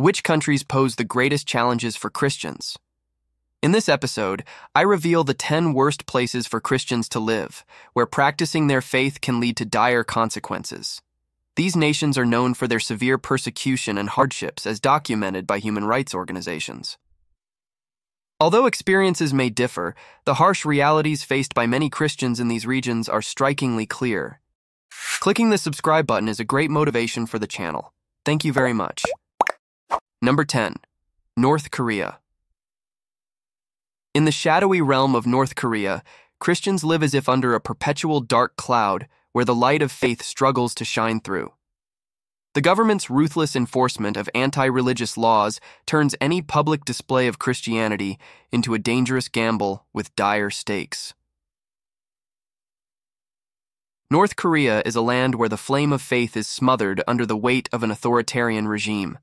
Which countries pose the greatest challenges for Christians? In this episode, I reveal the 10 worst places for Christians to live, where practicing their faith can lead to dire consequences. These nations are known for their severe persecution and hardships as documented by human rights organizations. Although experiences may differ, the harsh realities faced by many Christians in these regions are strikingly clear. Clicking the subscribe button is a great motivation for the channel. Thank you very much. Number 10. North Korea. In the shadowy realm of North Korea, Christians live as if under a perpetual dark cloud where the light of faith struggles to shine through. The government's ruthless enforcement of anti religious laws turns any public display of Christianity into a dangerous gamble with dire stakes. North Korea is a land where the flame of faith is smothered under the weight of an authoritarian regime.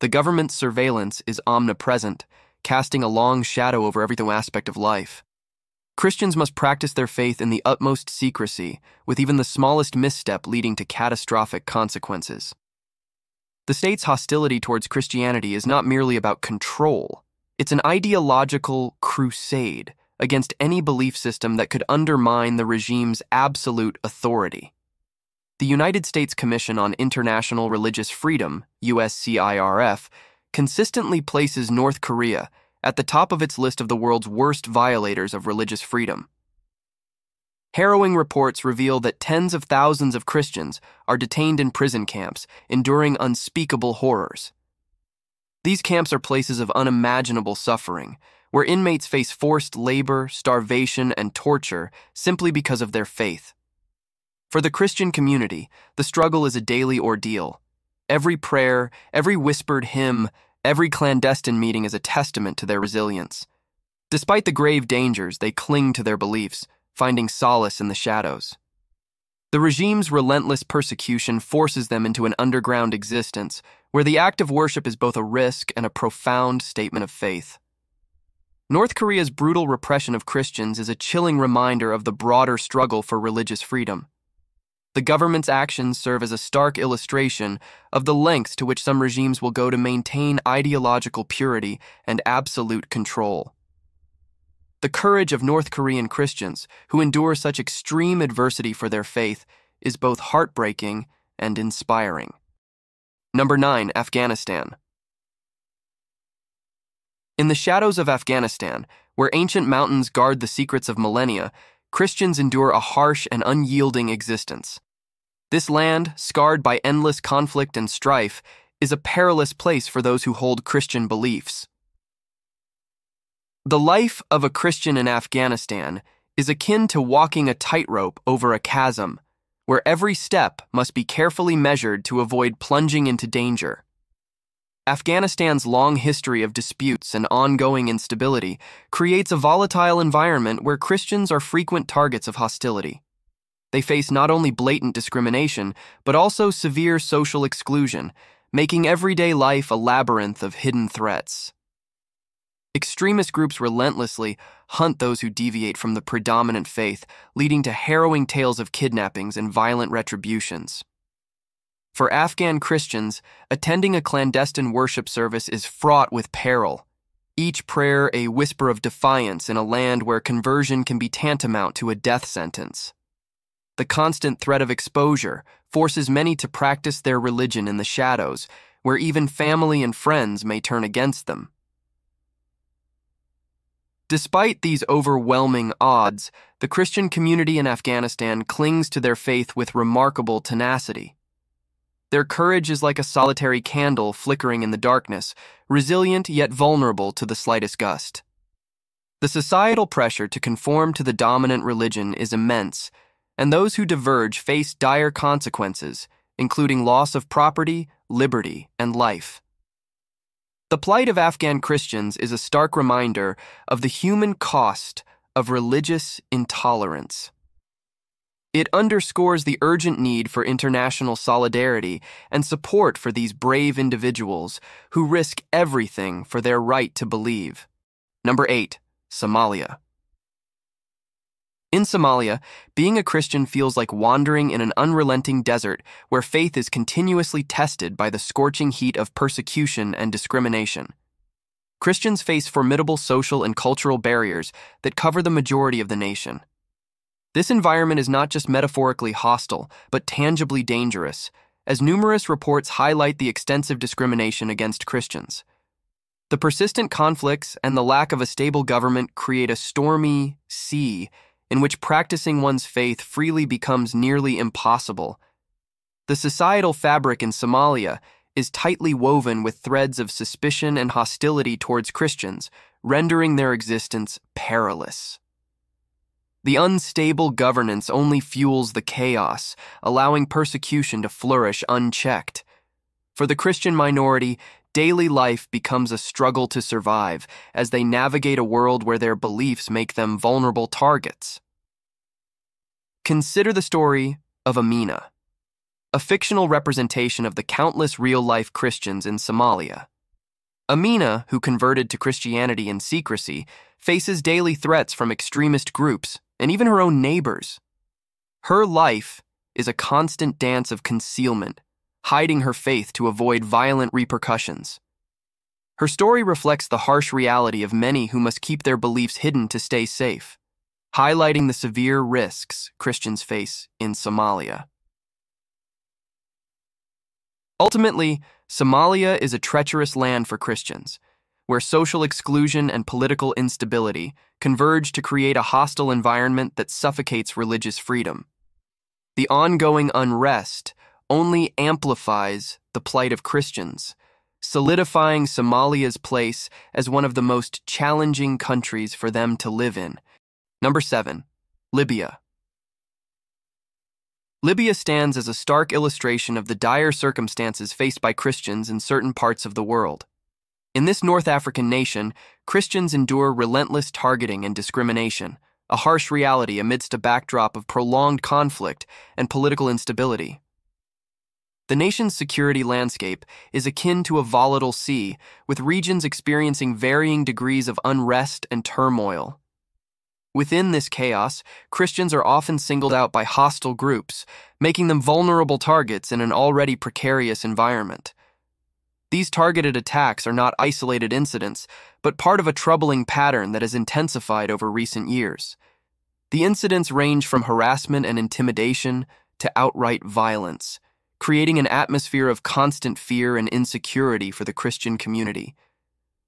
The government's surveillance is omnipresent, casting a long shadow over every aspect of life. Christians must practice their faith in the utmost secrecy, with even the smallest misstep leading to catastrophic consequences. The state's hostility towards Christianity is not merely about control, it's an ideological crusade against any belief system that could undermine the regime's absolute authority. The United States Commission on International Religious Freedom, USCIRF, consistently places North Korea at the top of its list of the world's worst violators of religious freedom. Harrowing reports reveal that tens of thousands of Christians are detained in prison camps, enduring unspeakable horrors. These camps are places of unimaginable suffering, where inmates face forced labor, starvation, and torture simply because of their faith. For the Christian community, the struggle is a daily ordeal. Every prayer, every whispered hymn, Every clandestine meeting is a testament to their resilience. Despite the grave dangers, they cling to their beliefs, finding solace in the shadows. The regime's relentless persecution forces them into an underground existence where the act of worship is both a risk and a profound statement of faith. North Korea's brutal repression of Christians is a chilling reminder of the broader struggle for religious freedom. The government's actions serve as a stark illustration of the lengths to which some regimes will go to maintain ideological purity and absolute control. The courage of North Korean Christians, who endure such extreme adversity for their faith, is both heartbreaking and inspiring. Number 9. Afghanistan. In the shadows of Afghanistan, where ancient mountains guard the secrets of millennia, Christians endure a harsh and unyielding existence. This land, scarred by endless conflict and strife, is a perilous place for those who hold Christian beliefs. The life of a Christian in Afghanistan is akin to walking a tightrope over a chasm, where every step must be carefully measured to avoid plunging into danger. Afghanistan's long history of disputes and ongoing instability creates a volatile environment where Christians are frequent targets of hostility. They face not only blatant discrimination, but also severe social exclusion, making everyday life a labyrinth of hidden threats. Extremist groups relentlessly hunt those who deviate from the predominant faith, leading to harrowing tales of kidnappings and violent retributions. For Afghan Christians, attending a clandestine worship service is fraught with peril. Each prayer a whisper of defiance in a land where conversion can be tantamount to a death sentence. The constant threat of exposure forces many to practice their religion in the shadows, where even family and friends may turn against them. Despite these overwhelming odds, the Christian community in Afghanistan clings to their faith with remarkable tenacity. Their courage is like a solitary candle flickering in the darkness, resilient yet vulnerable to the slightest gust. The societal pressure to conform to the dominant religion is immense, and those who diverge face dire consequences, including loss of property, liberty, and life. The plight of Afghan Christians is a stark reminder of the human cost of religious intolerance. It underscores the urgent need for international solidarity and support for these brave individuals who risk everything for their right to believe. Number 8. Somalia. In Somalia, being a Christian feels like wandering in an unrelenting desert where faith is continuously tested by the scorching heat of persecution and discrimination. Christians face formidable social and cultural barriers that cover the majority of the nation. This environment is not just metaphorically hostile, but tangibly dangerous, as numerous reports highlight the extensive discrimination against Christians. The persistent conflicts and the lack of a stable government create a stormy sea in which practicing one's faith freely becomes nearly impossible. The societal fabric in Somalia is tightly woven with threads of suspicion and hostility towards Christians, rendering their existence perilous. The unstable governance only fuels the chaos, allowing persecution to flourish unchecked. For the Christian minority, daily life becomes a struggle to survive as they navigate a world where their beliefs make them vulnerable targets. Consider the story of Amina, a fictional representation of the countless real life Christians in Somalia. Amina, who converted to Christianity in secrecy, faces daily threats from extremist groups and even her own neighbors. Her life is a constant dance of concealment hiding her faith to avoid violent repercussions. Her story reflects the harsh reality of many who must keep their beliefs hidden to stay safe, highlighting the severe risks Christians face in Somalia. Ultimately, Somalia is a treacherous land for Christians, where social exclusion and political instability converge to create a hostile environment that suffocates religious freedom. The ongoing unrest only amplifies the plight of Christians, solidifying Somalia's place as one of the most challenging countries for them to live in. Number 7. Libya. Libya stands as a stark illustration of the dire circumstances faced by Christians in certain parts of the world. In this North African nation, Christians endure relentless targeting and discrimination, a harsh reality amidst a backdrop of prolonged conflict and political instability. The nation's security landscape is akin to a volatile sea, with regions experiencing varying degrees of unrest and turmoil. Within this chaos, Christians are often singled out by hostile groups, making them vulnerable targets in an already precarious environment. These targeted attacks are not isolated incidents, but part of a troubling pattern that has intensified over recent years. The incidents range from harassment and intimidation to outright violence creating an atmosphere of constant fear and insecurity for the Christian community.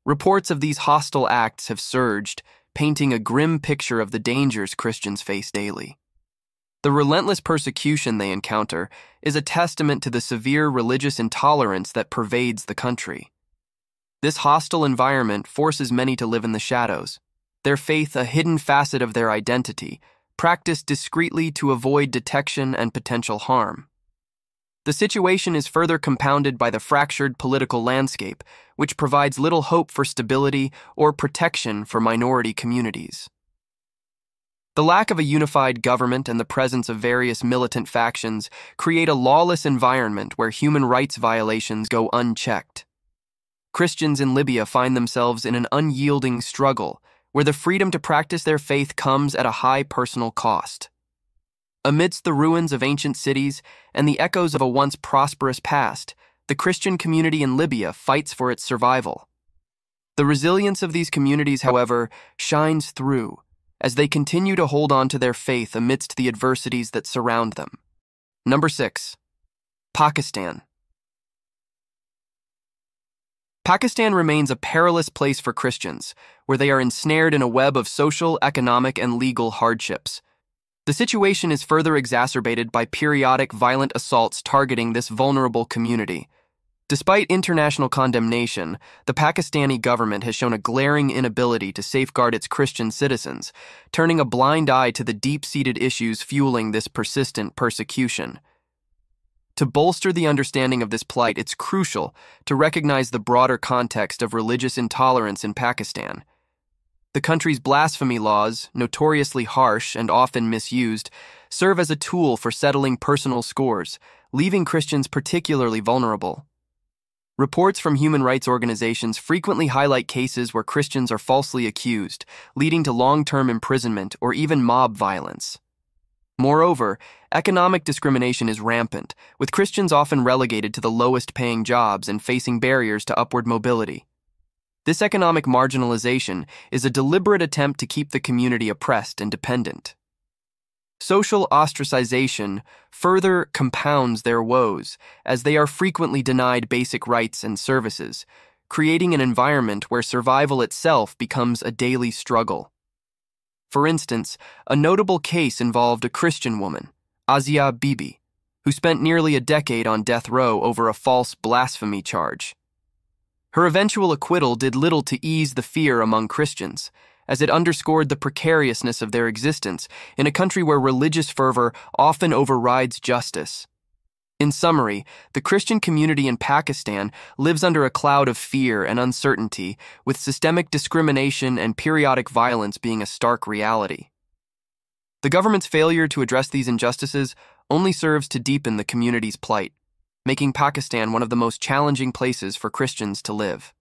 Reports of these hostile acts have surged, painting a grim picture of the dangers Christians face daily. The relentless persecution they encounter is a testament to the severe religious intolerance that pervades the country. This hostile environment forces many to live in the shadows, their faith a hidden facet of their identity, practiced discreetly to avoid detection and potential harm. The situation is further compounded by the fractured political landscape, which provides little hope for stability or protection for minority communities. The lack of a unified government and the presence of various militant factions create a lawless environment where human rights violations go unchecked. Christians in Libya find themselves in an unyielding struggle where the freedom to practice their faith comes at a high personal cost. Amidst the ruins of ancient cities and the echoes of a once prosperous past, the Christian community in Libya fights for its survival. The resilience of these communities, however, shines through as they continue to hold on to their faith amidst the adversities that surround them. Number 6. Pakistan. Pakistan remains a perilous place for Christians, where they are ensnared in a web of social, economic, and legal hardships. The situation is further exacerbated by periodic violent assaults targeting this vulnerable community. Despite international condemnation, the Pakistani government has shown a glaring inability to safeguard its Christian citizens, turning a blind eye to the deep seated issues fueling this persistent persecution. To bolster the understanding of this plight, it's crucial to recognize the broader context of religious intolerance in Pakistan. The country's blasphemy laws, notoriously harsh and often misused, serve as a tool for settling personal scores, leaving Christians particularly vulnerable. Reports from human rights organizations frequently highlight cases where Christians are falsely accused, leading to long term imprisonment or even mob violence. Moreover, economic discrimination is rampant, with Christians often relegated to the lowest paying jobs and facing barriers to upward mobility. This economic marginalization is a deliberate attempt to keep the community oppressed and dependent. Social ostracization further compounds their woes as they are frequently denied basic rights and services, creating an environment where survival itself becomes a daily struggle. For instance, a notable case involved a Christian woman, Asia Bibi, who spent nearly a decade on death row over a false blasphemy charge. Her eventual acquittal did little to ease the fear among Christians as it underscored the precariousness of their existence in a country where religious fervor often overrides justice. In summary, the Christian community in Pakistan lives under a cloud of fear and uncertainty, with systemic discrimination and periodic violence being a stark reality. The government's failure to address these injustices only serves to deepen the community's plight, making Pakistan one of the most challenging places for Christians to live.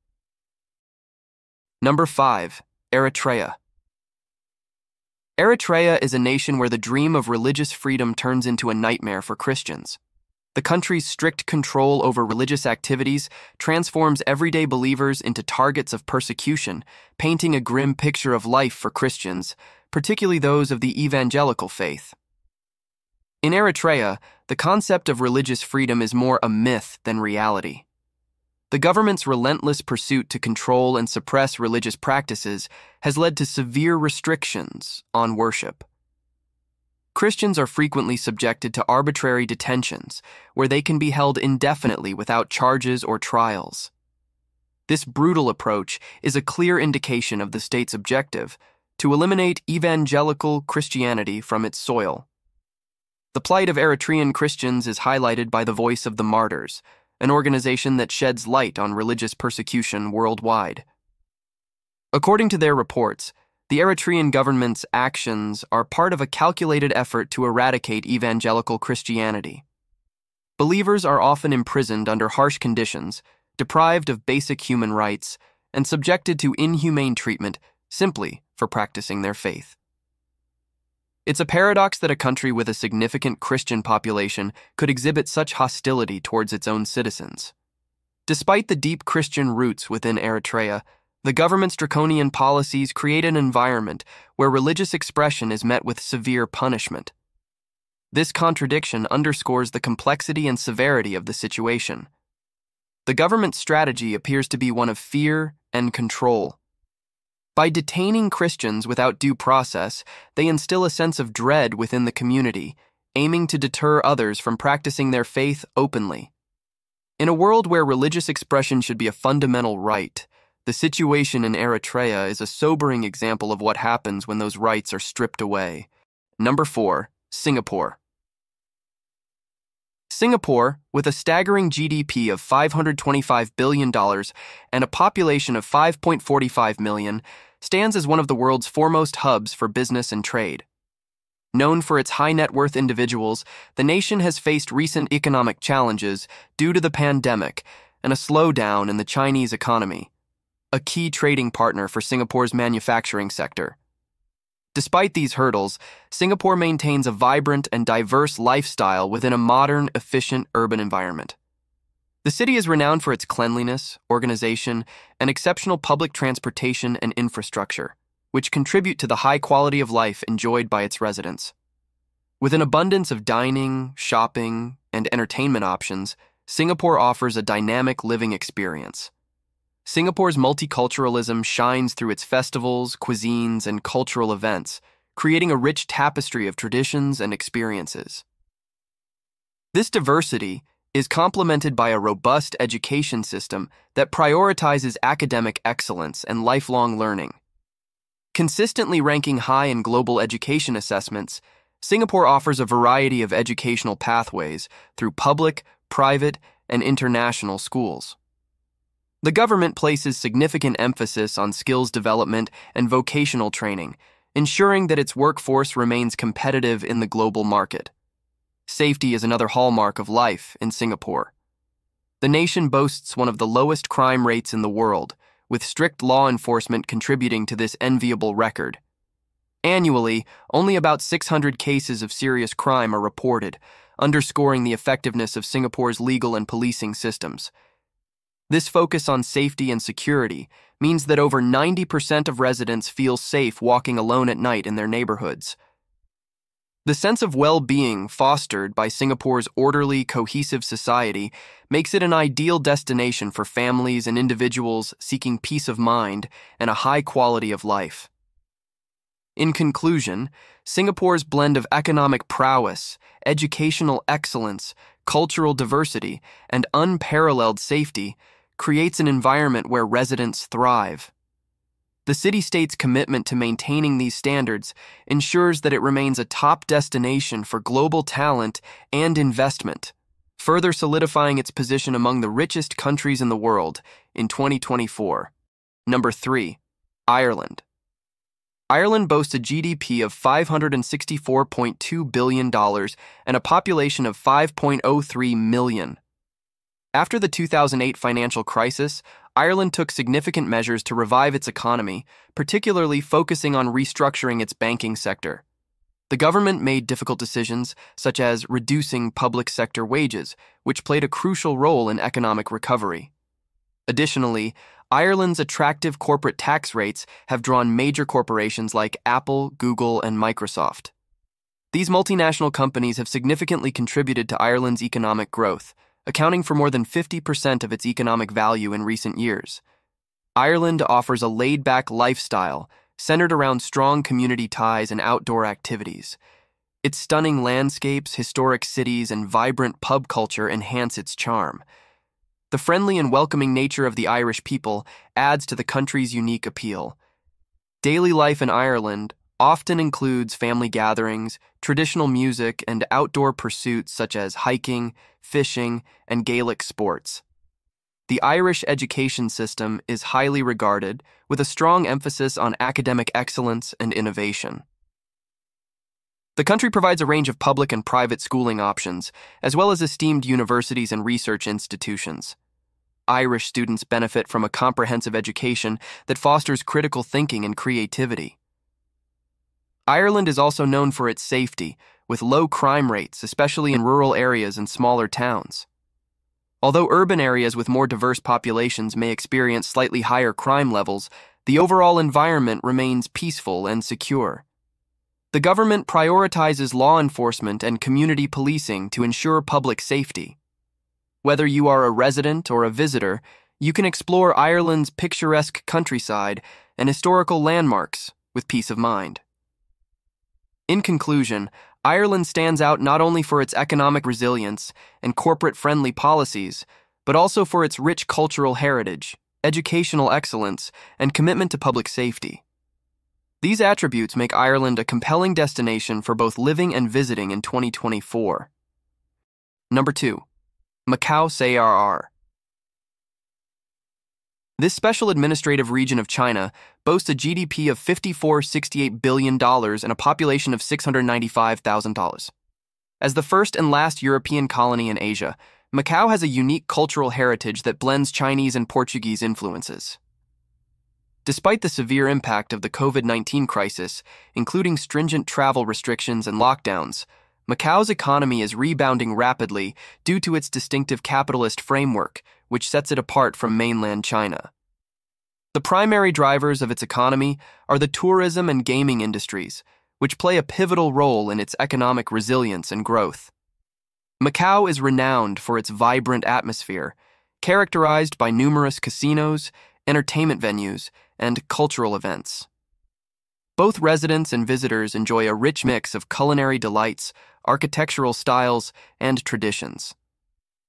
Number 5. Eritrea. Eritrea is a nation where the dream of religious freedom turns into a nightmare for Christians. The country's strict control over religious activities transforms everyday believers into targets of persecution, painting a grim picture of life for Christians, particularly those of the evangelical faith. In Eritrea, the concept of religious freedom is more a myth than reality. The government's relentless pursuit to control and suppress religious practices has led to severe restrictions on worship. Christians are frequently subjected to arbitrary detentions, where they can be held indefinitely without charges or trials. This brutal approach is a clear indication of the state's objective to eliminate evangelical Christianity from its soil. The plight of Eritrean Christians is highlighted by the Voice of the Martyrs, an organization that sheds light on religious persecution worldwide. According to their reports, the Eritrean government's actions are part of a calculated effort to eradicate evangelical Christianity. Believers are often imprisoned under harsh conditions, deprived of basic human rights, and subjected to inhumane treatment simply for practicing their faith. It's a paradox that a country with a significant Christian population could exhibit such hostility towards its own citizens. Despite the deep Christian roots within Eritrea, the government's draconian policies create an environment where religious expression is met with severe punishment. This contradiction underscores the complexity and severity of the situation. The government's strategy appears to be one of fear and control. By detaining Christians without due process, they instill a sense of dread within the community, aiming to deter others from practicing their faith openly. In a world where religious expression should be a fundamental right, the situation in Eritrea is a sobering example of what happens when those rights are stripped away. Number 4. Singapore. Singapore, with a staggering GDP of $525 billion and a population of 5.45 million, stands as one of the world's foremost hubs for business and trade. Known for its high net worth individuals, the nation has faced recent economic challenges due to the pandemic and a slowdown in the Chinese economy, a key trading partner for Singapore's manufacturing sector. Despite these hurdles, Singapore maintains a vibrant and diverse lifestyle within a modern, efficient urban environment. The city is renowned for its cleanliness, organization, and exceptional public transportation and infrastructure, which contribute to the high quality of life enjoyed by its residents. With an abundance of dining, shopping, and entertainment options, Singapore offers a dynamic living experience. Singapore's multiculturalism shines through its festivals, cuisines, and cultural events, creating a rich tapestry of traditions and experiences. This diversity is complemented by a robust education system that prioritizes academic excellence and lifelong learning. Consistently ranking high in global education assessments, Singapore offers a variety of educational pathways through public, private, and international schools. The government places significant emphasis on skills development and vocational training, ensuring that its workforce remains competitive in the global market. Safety is another hallmark of life in Singapore. The nation boasts one of the lowest crime rates in the world, with strict law enforcement contributing to this enviable record. Annually, only about 600 cases of serious crime are reported, underscoring the effectiveness of Singapore's legal and policing systems. This focus on safety and security means that over 90% of residents feel safe walking alone at night in their neighborhoods. The sense of well being fostered by Singapore's orderly, cohesive society makes it an ideal destination for families and individuals seeking peace of mind and a high quality of life. In conclusion, Singapore's blend of economic prowess, educational excellence, cultural diversity, and unparalleled safety creates an environment where residents thrive. The city state's commitment to maintaining these standards ensures that it remains a top destination for global talent and investment, further solidifying its position among the richest countries in the world in 2024. Number 3. Ireland. Ireland boasts a GDP of $564.2 billion and a population of 5.03 million. After the 2008 financial crisis, Ireland took significant measures to revive its economy, particularly focusing on restructuring its banking sector. The government made difficult decisions, such as reducing public sector wages, which played a crucial role in economic recovery. Additionally, Ireland's attractive corporate tax rates have drawn major corporations like Apple, Google, and Microsoft. These multinational companies have significantly contributed to Ireland's economic growth, accounting for more than 50% of its economic value in recent years. Ireland offers a laid back lifestyle centered around strong community ties and outdoor activities. Its stunning landscapes, historic cities, and vibrant pub culture enhance its charm. The friendly and welcoming nature of the Irish people adds to the country's unique appeal. Daily life in Ireland often includes family gatherings, traditional music, and outdoor pursuits such as hiking, fishing, and Gaelic sports. The Irish education system is highly regarded, with a strong emphasis on academic excellence and innovation. The country provides a range of public and private schooling options, as well as esteemed universities and research institutions. Irish students benefit from a comprehensive education that fosters critical thinking and creativity. Ireland is also known for its safety, with low crime rates, especially in rural areas and smaller towns. Although urban areas with more diverse populations may experience slightly higher crime levels, the overall environment remains peaceful and secure. The government prioritizes law enforcement and community policing to ensure public safety. Whether you are a resident or a visitor, you can explore Ireland's picturesque countryside and historical landmarks with peace of mind. In conclusion, Ireland stands out not only for its economic resilience and corporate friendly policies, but also for its rich cultural heritage, educational excellence, and commitment to public safety. These attributes make Ireland a compelling destination for both living and visiting in 2024. Number 2. Macau CRR this special administrative region of China boasts a GDP of $54.68 billion and a population of $695,000. As the first and last European colony in Asia, Macau has a unique cultural heritage that blends Chinese and Portuguese influences. Despite the severe impact of the COVID 19 crisis, including stringent travel restrictions and lockdowns, Macau's economy is rebounding rapidly due to its distinctive capitalist framework, which sets it apart from mainland China. The primary drivers of its economy are the tourism and gaming industries, which play a pivotal role in its economic resilience and growth. Macau is renowned for its vibrant atmosphere, characterized by numerous casinos, entertainment venues, and cultural events. Both residents and visitors enjoy a rich mix of culinary delights, architectural styles, and traditions.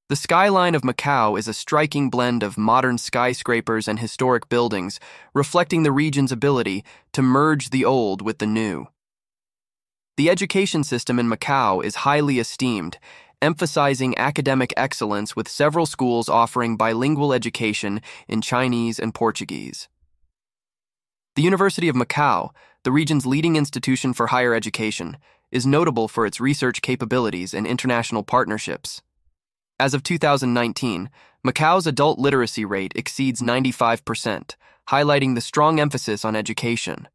The skyline of Macau is a striking blend of modern skyscrapers and historic buildings, reflecting the region's ability to merge the old with the new. The education system in Macau is highly esteemed, emphasizing academic excellence with several schools offering bilingual education in Chinese and Portuguese. The University of Macau, the region's leading institution for higher education, is notable for its research capabilities and international partnerships. As of 2019, Macau's adult literacy rate exceeds 95%, highlighting the strong emphasis on education.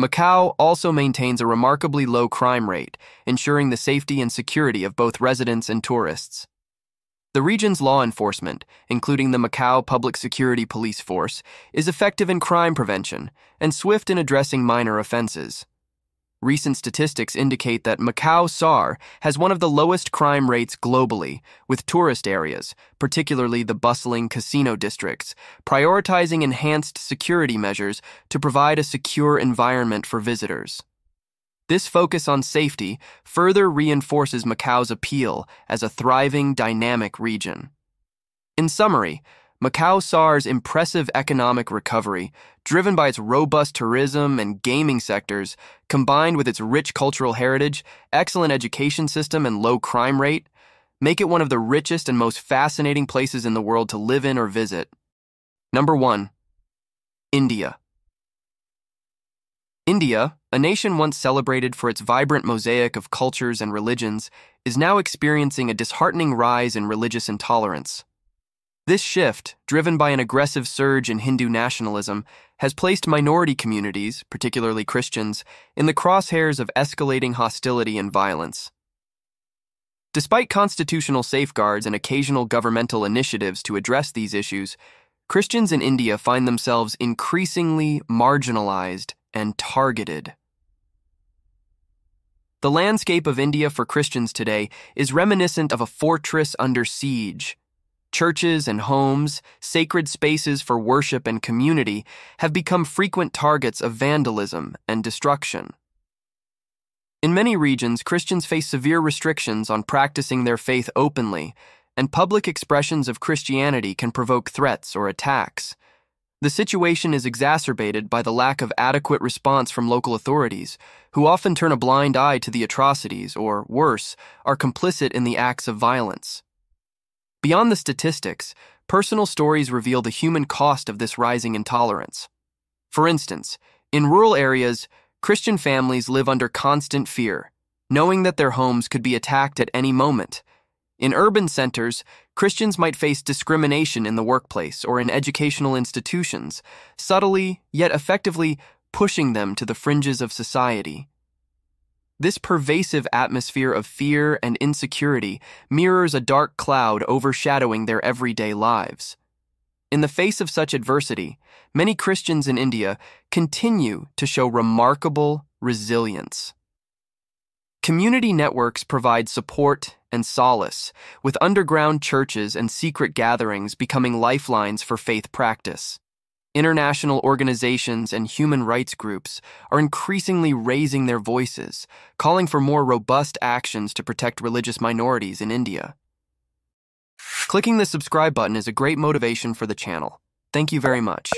Macau also maintains a remarkably low crime rate, ensuring the safety and security of both residents and tourists. The region's law enforcement, including the Macau Public Security Police Force, is effective in crime prevention and swift in addressing minor offenses. Recent statistics indicate that Macau SAR has one of the lowest crime rates globally, with tourist areas, particularly the bustling casino districts, prioritizing enhanced security measures to provide a secure environment for visitors. This focus on safety further reinforces Macau's appeal as a thriving, dynamic region. In summary, Macau SAR's impressive economic recovery, driven by its robust tourism and gaming sectors, combined with its rich cultural heritage, excellent education system, and low crime rate, make it one of the richest and most fascinating places in the world to live in or visit. Number 1. India. India, a nation once celebrated for its vibrant mosaic of cultures and religions, is now experiencing a disheartening rise in religious intolerance. This shift, driven by an aggressive surge in Hindu nationalism, has placed minority communities, particularly Christians, in the crosshairs of escalating hostility and violence. Despite constitutional safeguards and occasional governmental initiatives to address these issues, Christians in India find themselves increasingly marginalized and targeted. The landscape of India for Christians today is reminiscent of a fortress under siege Churches and homes, sacred spaces for worship and community, have become frequent targets of vandalism and destruction. In many regions, Christians face severe restrictions on practicing their faith openly, and public expressions of Christianity can provoke threats or attacks. The situation is exacerbated by the lack of adequate response from local authorities, who often turn a blind eye to the atrocities or, worse, are complicit in the acts of violence. Beyond the statistics, personal stories reveal the human cost of this rising intolerance. For instance, in rural areas, Christian families live under constant fear, knowing that their homes could be attacked at any moment. In urban centers, Christians might face discrimination in the workplace or in educational institutions, subtly yet effectively pushing them to the fringes of society. This pervasive atmosphere of fear and insecurity mirrors a dark cloud overshadowing their everyday lives. In the face of such adversity, many Christians in India continue to show remarkable resilience. Community networks provide support and solace, with underground churches and secret gatherings becoming lifelines for faith practice. International organizations and human rights groups are increasingly raising their voices, calling for more robust actions to protect religious minorities in India. Clicking the subscribe button is a great motivation for the channel. Thank you very much.